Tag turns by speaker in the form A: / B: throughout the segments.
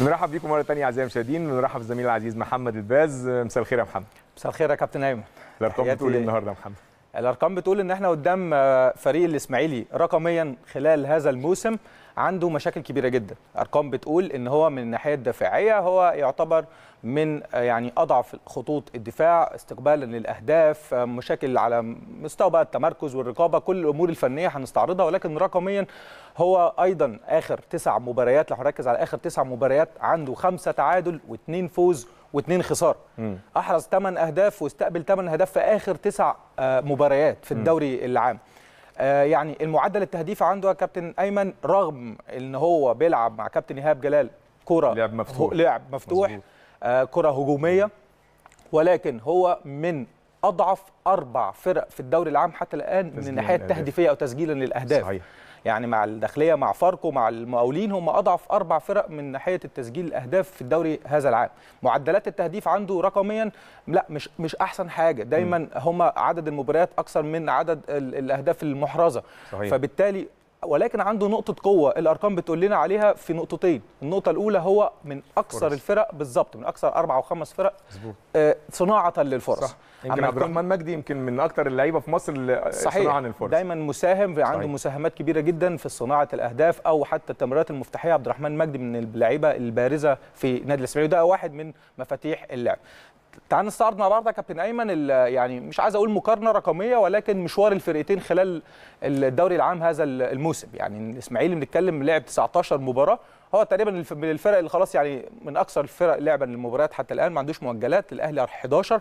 A: بنرحب بيكم مرة ثانية أعزائي المشاهدين. بنرحب بالزميل العزيز محمد الباز. مساء الخير يا محمد.
B: مساء الخير يا كابتن ايمن الأرقام
A: بتقول
B: إيه.
A: النهارده يا محمد؟
B: الأرقام بتقول إن إحنا قدام آه، فريق الإسماعيلي رقميا خلال هذا الموسم. عنده مشاكل كبيرة جدا. أرقام بتقول إن هو من الناحية الدفاعية هو يعتبر من آه، يعني أضعف خطوط الدفاع استقبالا للأهداف آه، مشاكل على مستوى بقى التمركز والرقابة كل الأمور الفنية هنستعرضها. ولكن رقميا هو أيضا آخر تسع مباريات لو هنركز على آخر تسع مباريات عنده خمسة تعادل واثنين فوز واثنين خساره أحرز 8 أهداف واستقبل 8 أهداف في آخر تسع آه، مباريات في الدوري العام. يعني المعدل التهديفي عنده يا كابتن أيمن رغم إن هو بيلعب مع كابتن إيهاب جلال كرة
A: لعب مفتوح.
B: لعب مفتوح. آه، كرة هجومية ولكن هو من أضعف أربع فرق في الدوري العام حتى الآن من الناحيه. التهديفيه أو تسجيلا للأهداف
A: صحيح.
B: يعني مع الداخلية مع فاركو مع المقاولين هم أضعف أربع فرق من ناحية التسجيل الأهداف في الدوري هذا العام. معدلات التهديف عنده رقميا لا مش مش أحسن حاجة. دايما هم عدد المباريات أكثر من عدد ال- الأهداف المحرزة.
A: صحيح.
B: فبالتالي ولكن عنده نقطة قوة الأرقام بتقول لنا عليها في نقطتين، النقطة الأولى هو من أكثر
A: فرص.
B: الفرق بالظبط من أكثر أربع أو خمس فرق آه، صناعة للفرص.
A: صح. يمكن عبد الرحمن مجدي يمكن من أكتر اللعيبة في مصر اللي
B: صحيح.
A: صناعا الفرص
B: دايما مساهم عنده
A: صحيح.
B: مساهمات كبيرة جدا في صناعة الأهداف أو حتى التمريرات المفتاحية. عبد الرحمن مجدي من اللعيبة البارزة في نادي الإسماعيلي وده واحد من مفاتيح اللعب. تعال نستعرض مع بعض يا كابتن أيمن يعني مش عايز أقول مقارنة رقمية ولكن مشوار الفرقتين خلال الدوري العام هذا الموسم. يعني الاسماعيلي بنتكلم لعب 19 مباراة. هو تقريبا من الفرق اللي خلاص يعني من أكثر الفرق لعبا للمباريات حتى الآن ما عندوش مؤجلات. الأهلي 11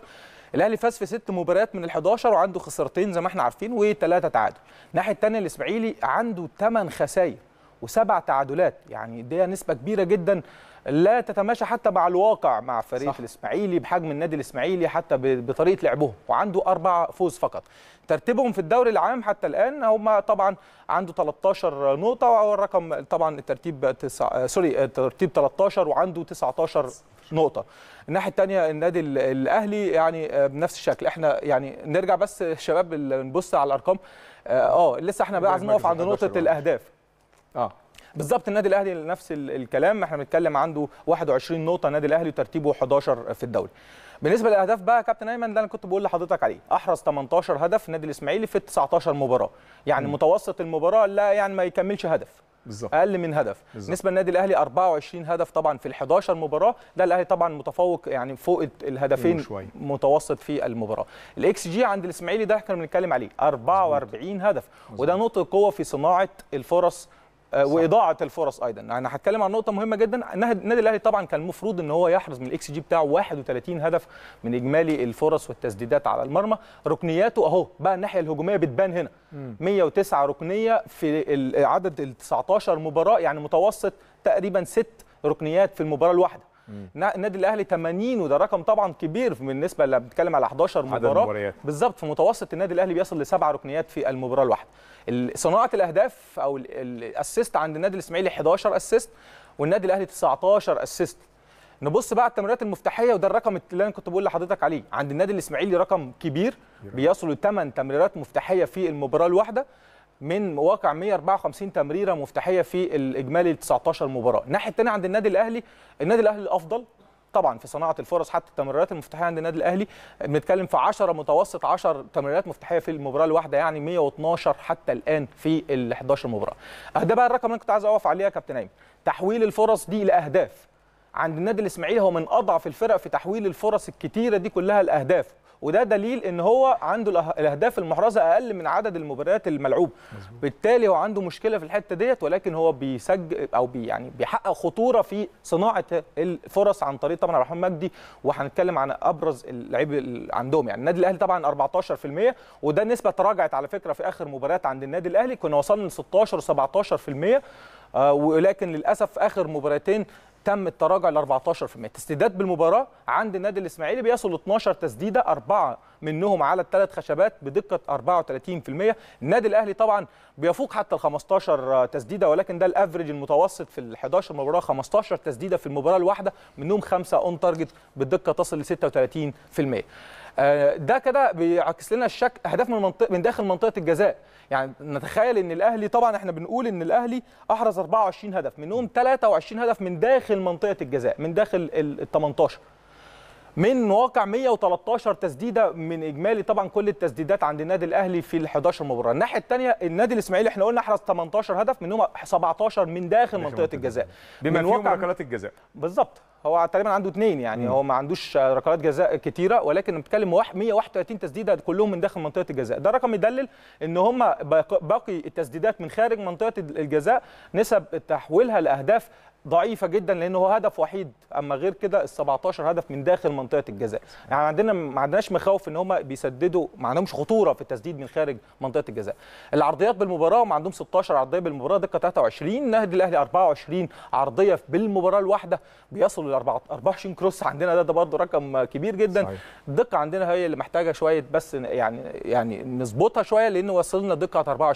B: الأهلي فاز في ست مباريات من ال 11 وعنده خسارتين زي ما إحنا عارفين وثلاثه تعادل. الناحية الثانية الإسماعيلي عنده 8 خسائر وسبع تعادلات. يعني دي نسبة كبيرة جدا لا تتماشى حتى مع الواقع مع فريق
A: صح.
B: الإسماعيلي بحجم النادي الإسماعيلي حتى بطريقة لعبهم وعنده أربع فوز فقط. ترتيبهم في الدوري العام حتى الآن هم طبعا عنده 13 نقطة والرقم طبعا الترتيب تسع... آه، سوري آه، ترتيب 13 وعنده 19 نقطة. الناحية الثانية النادي ال- الأهلي يعني آه، بنفس الشكل. إحنا يعني نرجع بس شباب نبص على الأرقام. آه لسه إحنا بقى عايزين نقف عند
A: مركز 11
B: نقطه الأهداف.
A: آه.
B: بالظبط النادي الأهلي نفس ال- الكلام. إحنا بنتكلم عنده 21 نقطة النادي الأهلي وترتيبه 11 في الدوري. بالنسبة للأهداف بقى كابتن أيمن ده أنا كنت بقول لحضرتك عليه. أحرز 18 هدف النادي الإسماعيلي في 19 مباراة. يعني
A: مم.
B: متوسط المباراة لا يعني ما يكملش هدف.
A: بالظبط.
B: أقل من هدف. بالنسبة للنادي الأهلي 24 هدف طبعا في ال 11 مباراة. ده الأهلي طبعا متفوق يعني فوق الهدفين. متوسط في المباراة. الاكس جي عند الإسماعيلي ده إحنا بنتكلم عليه. 44 هدف. وده نقطة قوه في صناعة الفرص وإضاعة الفرص أيضا. أنا هتكلم عن نقطة مهمة جدا. النادي الأهلي طبعا كان المفروض إن هو يحرز من الإكس جي بتاعه 31 هدف من إجمالي الفرص والتسديدات على المرمى. ركنياته أهو بقى الناحية الهجومية بتبان هنا. 109 ركنية في عدد ال 19 مباراة يعني متوسط تقريبا ست ركنيات في المباراة الواحدة. النادي الأهلي 80 وده رقم طبعا كبير بالنسبة اللي بنتكلم على 11
A: عدد مباراة.
B: بالظبط في متوسط النادي الأهلي بيصل لسبع ركنيات في المباراة الواحدة. ال- صناعة الأهداف أو ال- ال- ال assist عند النادي الإسماعيلي 11 assist والنادي الأهلي 19 assist نبص بقى على التمريرات المفتاحية وده الرقم اللي أنا كنت بقول لحضرتك عليه. عند النادي الإسماعيلي رقم كبير بيصل ل 8 تمريرات مفتاحية في المباراة الواحدة. من واقع 154 تمريرة مفتاحية في الإجمالي 19 مباراة. الناحية الثانية عند النادي الأهلي النادي الأهلي الأفضل طبعا في صناعة الفرص حتى التمريرات المفتاحية عند النادي الأهلي. بنتكلم في 10 متوسط 10 تمريرات مفتاحية في المباراة الواحدة يعني 112 حتى الآن في ال 11 مباراة. ده بقى الرقم اللي كنت عايز اقف عليه يا كابتن أيمن. تحويل الفرص دي لأهداف. عند النادي الإسماعيلي هو من أضعف الفرق في تحويل الفرص الكتيرة دي كلها لأهداف. وده دليل إن هو عنده الأهداف المحرزة أقل من عدد المباريات الملعوب. بالتالي هو عنده مشكلة في الحتة ديت ولكن هو بيسجل أو بي يعني بيحقق خطورة في صناعة الفرص عن طريق طبعا عبد الرحمن مجدي وهنتكلم عن أبرز اللعيب اللي عندهم. يعني النادي الأهلي طبعا 14% وده نسبة تراجعت على فكرة في آخر مباريات عند النادي الأهلي. كنا وصلنا ل 16 و17% آه ولكن للأسف آخر مباراتين تم التراجع ل 14% تسديدات بالمباراة عند النادي الإسماعيلي بيصل ل 12 تسديدة أربعة منهم على الثلاث خشبات بدقة 34% النادي الأهلي طبعا بيفوق حتى ال 15 تسديدة ولكن ده ال average المتوسط في ال 11 مباراة. 15 تسديدة في المباراة الواحدة منهم خمسة on target بدقة تصل ل 36% آه، ده كده بيعكس لنا الشك أهداف من منطقه من داخل منطقة الجزاء. يعني نتخيل إن الأهلي طبعا إحنا بنقول إن الأهلي أحرز 24 هدف منهم 23 هدف من داخل منطقة الجزاء من داخل ال 18 من واقع 113 تسديدة من إجمالي طبعا كل التسديدات عند النادي الأهلي في ال 11 مباراة. الناحية الثانية النادي الإسماعيلي إحنا قلنا أحرز 18 هدف منهم 17 من داخل منطقة الجزاء.
A: بما فيهم ركلات الجزاء.
B: بالظبط هو تقريبا عنده اثنين يعني
A: مم.
B: هو ما عندوش ركلات جزاء كتيرة ولكن بنتكلم واحد- 131 تسديده كلهم من داخل منطقة الجزاء. ده رقم يدلل إن هم باق- باقي التسديدات من خارج منطقة الجزاء نسب تحويلها لأهداف ضعيفة جدا لأن هو هدف وحيد. أما غير كده ال 17 هدف من داخل منطقة الجزاء. يعني عندنا ما عندناش مخاوف إن هم بيسددوا ما عندهمش خطورة في التسديد من خارج منطقة الجزاء. العرضيات بالمباراة هم عندهم 16 عرضية بالمباراة دقة 23 النادي الأهلي 24 عرضية بالمباراة الواحدة. بيصلوا ل 24 كروس عندنا ده ده برضه رقم كبير جدا
A: صحيح.
B: الدقه عندنا هي اللي محتاجة شوية بس يعني يعني نظبطها شوية لأن وصلنا دقة 24%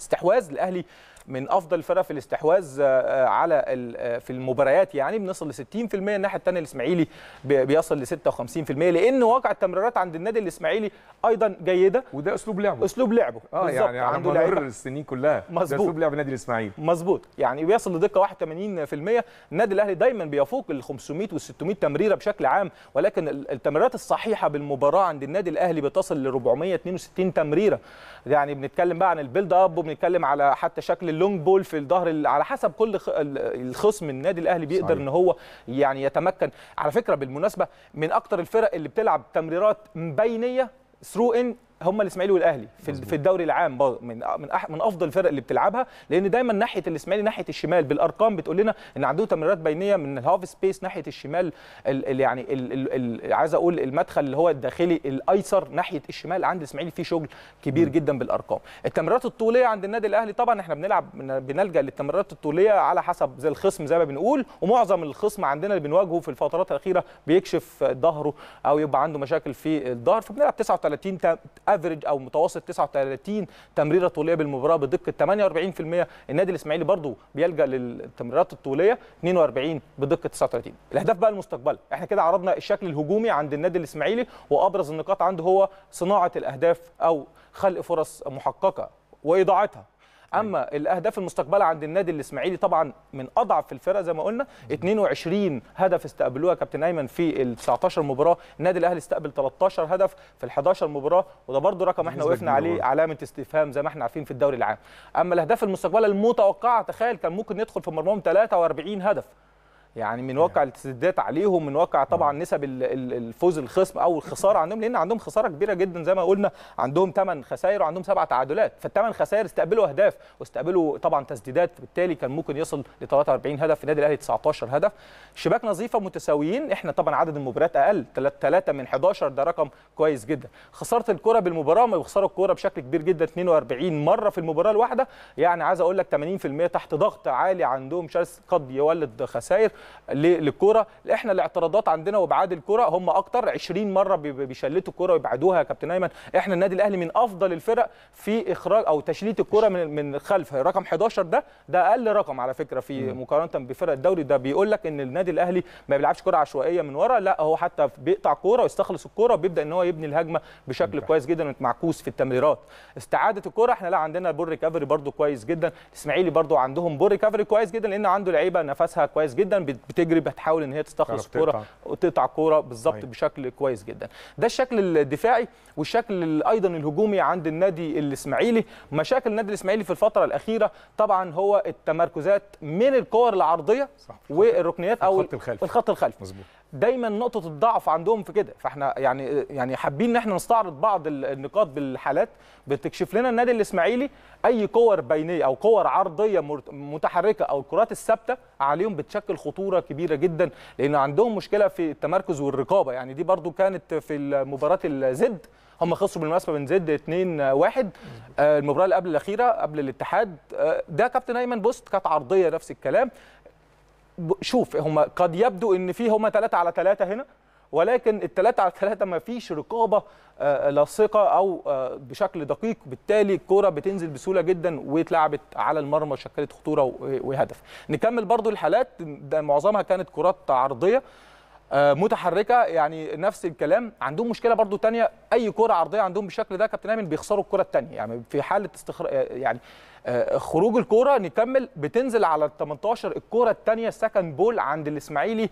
B: استحواذ الأهلي من أفضل الفرق في الاستحواذ آه، آه، على آه، في المباريات. يعني بنصل ل 60% الناحية الثانية الإسماعيلي بي- بيصل ل 56% لأن واقع التمريرات عند النادي الإسماعيلي أيضا جيدة.
A: وده أسلوب لعبه.
B: أسلوب لعبه. آه.
A: يعني على
B: عنده
A: مدار
B: لعيبة.
A: السنين كلها ده
B: مظبوط.
A: أسلوب لعب النادي الإسماعيلي.
B: مظبوط. يعني بيصل لدقة 81% النادي الأهلي دايما بيفوق ال 500 وال 600 تمريرة بشكل عام ولكن ال- التمريرات الصحيحة بالمباراة عند النادي الأهلي بتصل ل 462 تمريرة. يعني بنتكلم بقى عن ال build up وبنتكلم على حتى شكل ال long ball في الظهر ال- على حسب كل الخصم النادي الأهلي بيقدر
A: صحيح.
B: إن هو يعني يتمكن على فكرة بالمناسبة من أكتر الفرق اللي بتلعب تمريرات بينيه through ان هم الإسماعيلي والأهلي في في الدوري العام من من من أفضل الفرق اللي بتلعبها لأن دايما ناحية الإسماعيلي ناحية الشمال. بالأرقام بتقول لنا إن عندهم تمريرات بينية من ال half space ناحية الشمال ال يعني عايز أقول المدخل اللي هو الداخلي الأيسر ناحية الشمال عند الإسماعيلي فيه شغل كبير جدا بالأرقام. التمريرات الطولية عند النادي الأهلي طبعا إحنا بنلعب بن- بنلجأ للتمريرات الطولية على حسب زي الخصم زي ما بنقول ومعظم الخصم عندنا اللي بنواجهه في الفترات الأخيرة بيكشف ظهره أو يبقى عنده مشاكل في الظهر فبنلعب 39 افريج أو متوسط 39 تمريرة طولية بالمباراة بدقة 48% النادي الإسماعيلي برضو بيلجأ للتمريرات الطولية 42 بدقة 39 الأهداف بقى المستقبل إحنا كده عرضنا الشكل الهجومي عند النادي الإسماعيلي وأبرز النقاط عنده هو صناعة الأهداف أو خلق فرص محققة واضاعتها أما الأهداف المستقبلة عند النادي الإسماعيلي طبعا من أضعف الفرق زي ما قلنا 22 هدف استقبلوها كابتن أيمن في ال 19 مباراة. النادي الأهلي استقبل 13 هدف في ال 11 مباراة وده برده رقم
A: إحنا
B: وقفنا عليه. علامة استفهام زي ما إحنا عارفين في الدوري العام. أما الأهداف المستقبلة المتوقعة تخيل كان ممكن يدخل في مرماهم 43 هدف. يعني من واقع التسديدات عليهم من واقع طبعا نسب ال- ال- الفوز الخصم أو الخسارة عندهم لأن عندهم خسارة كبيرة جدا زي ما قلنا عندهم 8 خسائر وعندهم سبع تعادلات. فالثمان خسائر استقبلوا أهداف واستقبلوا طبعا تسديدات بالتالي كان ممكن يصل ل 43 هدف في النادي الأهلي 19 هدف. شباك نظيفة متساويين إحنا طبعا عدد المباريات أقل 3 من 11 ده رقم كويس جدا. خسارة الكرة بالمباراة ما بيخسروا الكرة بشكل كبير جدا 42 مرة في المباراة الواحدة. يعني عايز أقول لك 80% تحت ضغط عالي عندهم شرس قد يولد خسائر. ل- للكره إحنا الاعتراضات عندنا وابعاد الكره هم أكتر. 20 مرة بي- بيشلتوا الكره ويبعدوها يا كابتن أيمن. إحنا النادي الأهلي من أفضل الفرق في إخراج أو تشليت الكره من من الخلف رقم 11 ده ده أقل رقم على فكرة في مقارنة بفرق الدوري. ده بيقول لك إن النادي الأهلي ما بيلعبش كره عشوائية من ورا. لا هو حتى بيقطع كورة ويستخلص الكورة وبيبدأ إن هو يبني الهجمة بشكل
A: ممتاز.
B: كويس جدا معكوس في التمريرات. استعادة الكره إحنا لا عندنا ball recovery برده كويس جدا. الاسماعيلي برده عندهم ball recovery كويس جدا لأن عنده لعيبة نفسها كويس جدا. بتجري بتحاول إن هي تستخلص الكوره
A: تقطع.
B: وتقطع كورة بالظبط. بشكل كويس جدا ده الشكل الدفاعي والشكل ال- أيضا الهجومي عند النادي الإسماعيلي مشاكل النادي الإسماعيلي في الفترة الأخيرة طبعا هو التمركزات من الكور العرضية
A: صح.
B: والركنيات أو
A: الخط الخلفي.
B: الخط الخلفي
A: مظبوط
B: دايما نقطة الضعف عندهم في كده. فإحنا يعني يعني حابين إن إحنا نستعرض بعض ال- النقاط بالحالات. بتكشف لنا النادي الإسماعيلي أي كور بينية أو كور عرضية متحركة أو الكرات الثابتة عليهم بتشكل خطورة كبيرة جدا. لأن عندهم مشكلة في التمركز والرقابة. يعني دي برضو كانت في مباراه الزد. هم خسروا بالمناسبة من زد 2 1 آه، المباراة اللي قبل الأخيرة قبل الاتحاد. آه، ده كابتن أيمن بوست كانت عرضية نفس الكلام. شوف هم قد يبدو إن في هم ثلاثة على ثلاثة هنا ولكن الثلاثه على ثلاثة ما فيش رقابة آه، لاصقه أو آه، بشكل دقيق. بالتالي الكره بتنزل بسهولة جدا واتلعبت على المرمى وشكلت خطورة و- وهدف. نكمل برضو الحالات. ده معظمها كانت كرات عرضية. آه، متحركة يعني نفس الكلام. عندهم مشكلة برضو تانية أي كرة عرضية عندهم بالشكل ده كابتن ايمن بيخسروا الكرة الثانية يعني في حالة استخر... آه، يعني آه، خروج الكره نكمل بتنزل على ال 18 الكره الثانية second ball عند الإسماعيلي.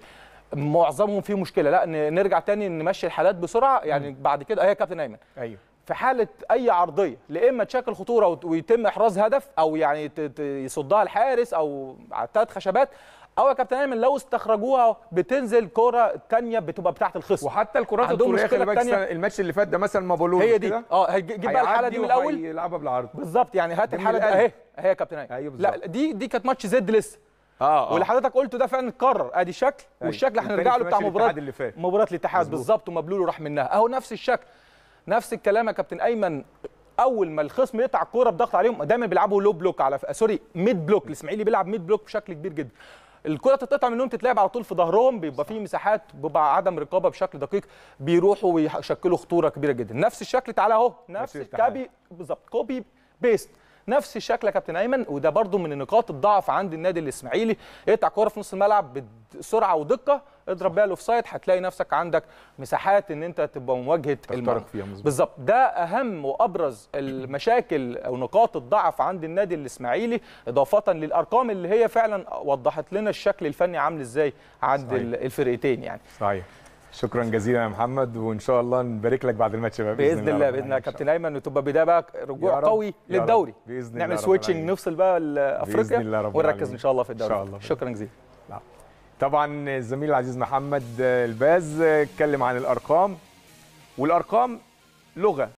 B: معظمهم فيه مشكلة. لا نرجع تاني نمشي الحالات بسرعة. يعني بعد كده هي كابتن ايمن
A: أيوه.
B: في حالة أي عرضية لا إما تشكل خطورة ويتم إحراز هدف أو يعني يصدها الحارس أو ثلاث خشبات أو يا كابتن ايمن لو استخرجوها بتنزل كرة تانية بتبقى بتاعة الخصم.
A: وحتى الكرات الطوليه خلي بالك الماتش اللي فات ده مثلا ما بقولوش
B: هي دي. آه هيجيب بقى الحالة دي من الأول.
A: يلعبها بالعرض.
B: بالظبط يعني هات الحالة دي. أهي. أهي يا كابتن ايمن
A: أيوة
B: لا. دي دي كانت ماتش زد لسه.
A: آه
B: واللي حضرتك قلته ده فعلا اتكرر. أدي شكل
A: أيوة.
B: والشكل هنرجع له بتاع مباراه
A: الاتحاد اللي فات.
B: مباراة الاتحاد. بالظبط ومبلول راح منها. أهو نفس الشكل. نفس الكلام يا كابتن ايمن أول ما الخصم يقطع الكوره بضغط عليهم دايما بيلعبوا low block على. sorry mid block الإسماعيلي بيلعب mid block بشكل كبير جدا. الكرة تتقطع منهم تتلعب على طول في ظهرهم بيبقى في مساحات بيبقى عدم رقابة بشكل دقيق بيروحوا ويشكلوا خطورة كبيرة جدا. نفس الشكل تعالى أهو. نفس.
A: ال
B: copy بالظبط copy paste. نفس الشكل يا كابتن أيمن وده برضو من نقاط الضعف عند النادي الإسماعيلي. يقطع كورة في نص الملعب بسرعة ودقة اضرب بيها ال offside هتلاقي نفسك عندك مساحات إن أنت تبقى مواجهة المرمى. بالظبط ده أهم وأبرز المشاكل أو نقاط الضعف عند النادي الإسماعيلي إضافة للأرقام اللي هي فعلا وضحت لنا الشكل الفني عامل إزاي عند
A: صحيح.
B: ال- الفرقتين يعني
A: صحيح شكرا جزيلا يا محمد وإن شاء الله نبارك لك بعد الماتش بقى
B: بإذن الله
A: رب
B: بإذن الله يا كابتن أيمن وتبقى بداية بقى رجوع قوي. للدوري
A: بإذن الله
B: نعمل
A: switching.
B: نفصل بقى
A: بإذن الله رب
B: ونركز. إن شاء الله في الدوري
A: شاء الله.
B: شكرا جزيلا
A: طبعا الزميل العزيز محمد الباز اتكلم عن الأرقام. والأرقام لغة.